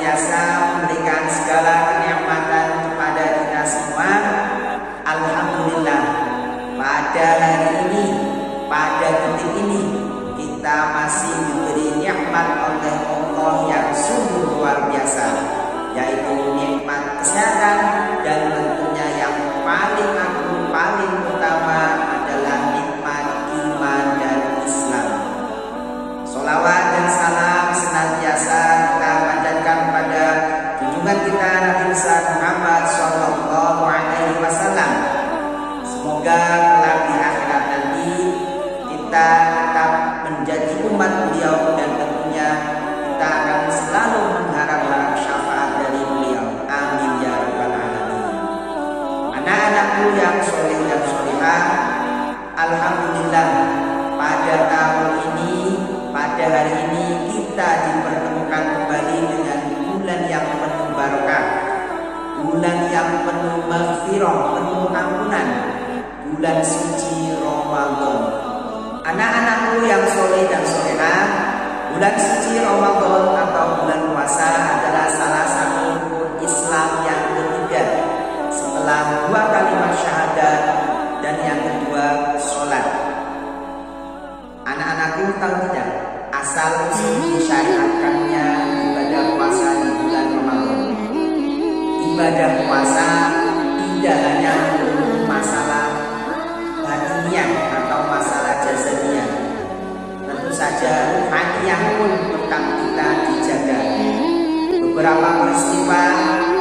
senantiasa memberikan segala kenikmatan kepada kita semua. Alhamdulillah pada hari ini, pada detik ini kita masih diberi nikmat oleh Allah yang sungguh luar biasa, yaitu nikmat kesehatan Nabi besar Muhammad Sallallahu Alaihi Wasallam. Semoga kelak di akhirat nanti kita tetap menjadi umat beliau dan tentunya kita akan selalu mengharap syafaat dari beliau. Amin ya rabbal alamin. Anak-anakku yang soleh dan solehah, alhamdulillah pada tahun ini, pada hari ini kita dipertemukan maghfirah, penuh ampunan, bulan suci Ramadan. Anak-anakku yang soleh dan solehah, bulan suci Ramadan atau bulan puasa adalah salah satu Islam yang ketiga setelah dua kalimat syahadat dan yang kedua sholat. Anak-anakku tahu tidak asal usul disyariatkannya ibadah puasa di bulan Ramadan. Ibadah puasa Beberapa peristiwa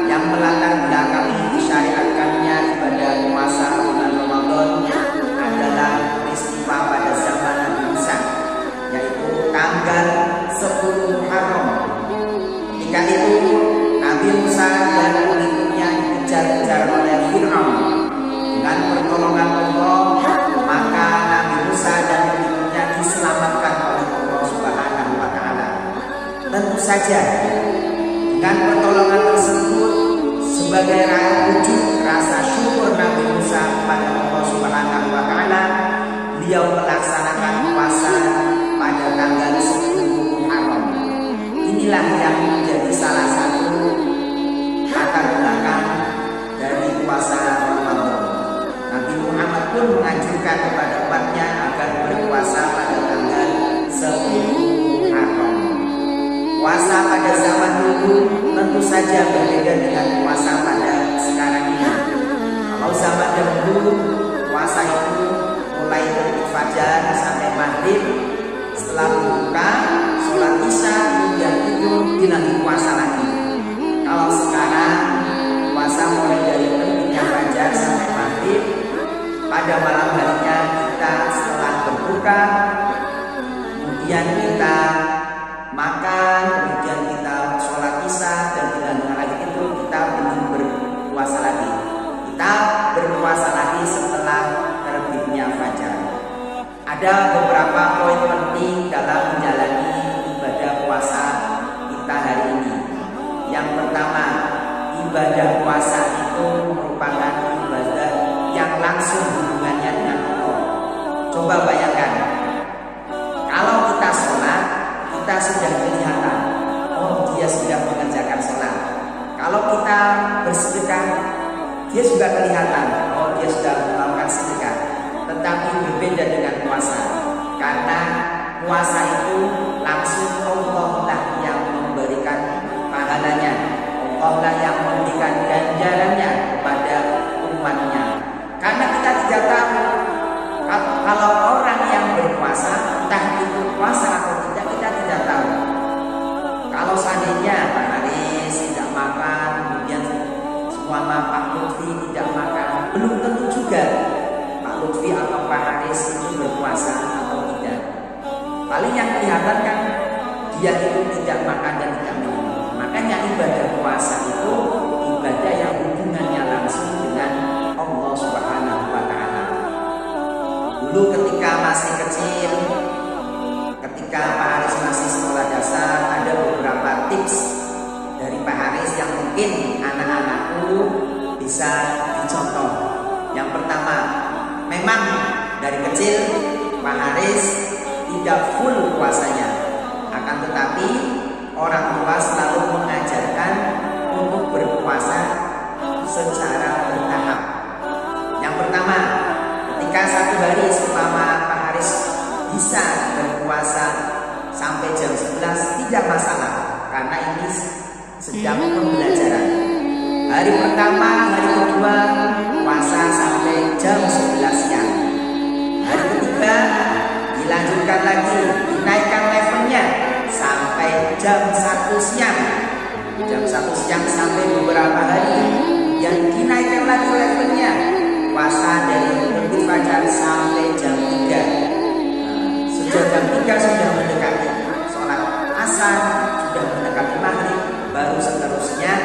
yang melatar belakangi disyariatkannya ibadah puasa bulan Ramadan adalah peristiwa pada zaman Nabi Musa yaitu tanggal 10 Muharram. Ketika itu Nabi Musa dan pengikutnya dikejar-kejar oleh Fir'aun dengan pertolongan Allah maka Nabi Musa dan pengikutnya diselamatkan oleh Allah Subhanahu wa taala. Tentu saja dengan pertolongan tersebut sebagai wujud rasa syukur Nabi Musa kepada Allah Subhanahu wa taala, beliau melaksanakan puasa pada tanggal 10 Muharram. Inilah yang menjadi salah satu latar belakang dari puasa Ramadan. Nabi Muhammad pun menganjurkan kepada umatnya agar berpuasa pada tanggal 10 Muharram. Puasa pada zaman dulu saja berbeda dengan puasa pada sekarang ini. Kalau zaman dahulu puasa itu mulai dari fajar sampai maghrib, setelah berbuka, sholat isya, kemudian tidur, dilanjut puasa lagi. Kalau sekarang puasa mulai dari terbitnya fajar sampai maghrib, pada malam harinya kita setelah berbuka, kemudian kita makan, Ada beberapa poin penting dalam menjalani ibadah puasa kita hari ini. Yang pertama, ibadah puasa itu merupakan ibadah yang langsung hubungannya dengan Allah. Coba bayangkan, kalau kita sholat, kita sudah kelihatan, oh dia sudah mengerjakan sholat. Kalau kita bersedekah, dia juga kelihatan, oh dia sudah puasa, karena puasa itu langsung Allah lah yang memberikan pahalanya, Allah lah yang memberikan ganjarannya kepada umatnya. Karena kita tidak tahu kalau orang yang berpuasa, entah itu puasa atau tidak, kita tidak tahu. Kalau seandainya Pak Haris tidak makan, kemudian semua Pak tidak makan, belum tentu juga Lutfi atau Pak Haris itu berpuasa atau tidak. Paling yang kelihatan kan dia itu tidak makan dan tidak minum. Makanya ibadah puasa itu ibadah yang hubungannya langsung dengan Allah Subhanahu wa taala. Dulu ketika masih kecil, ketika Pak Haris masih sekolah dasar, ada beberapa tips dari Pak Haris yang mungkin anak-anakku bisa dicontoh. Yang pertama, memang dari kecil Pak Haris tidak full puasanya. Akan tetapi orang tua selalu mengajarkan untuk berpuasa secara bertahap. Yang pertama ketika satu hari selama Pak Haris bisa berpuasa sampai jam 11 tidak masalah karena ini sedang pembelajaran. Hari pertama hari kedua puasa sampai jam 11 dinaikkan lagi. Naikkan levelnya. Sampai jam 1 siang. Jam 1 siang sampai beberapa hari. Yang dinaikkan lagi levelnya. Puasa dari terbit pacar sampai jam 3 nah, sejak jam 3 sudah mendekati sholat asar sudah mendekati maghrib baru seterusnya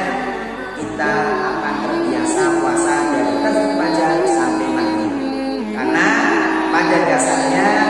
kita akan terbiasa puasa dari terbit pacar sampai maghrib. Karena pada dasarnya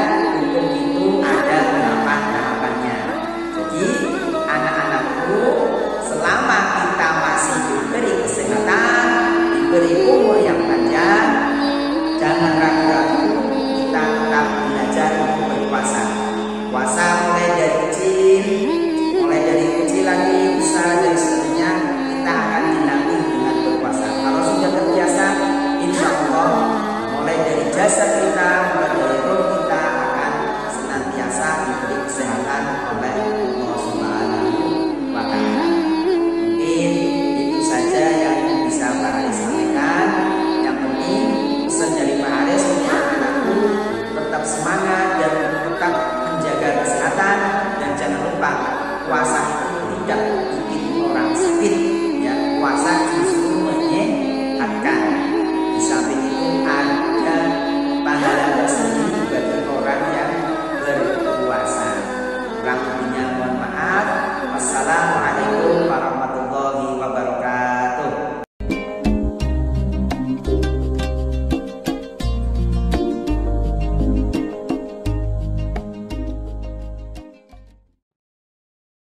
Wassalamualaikum.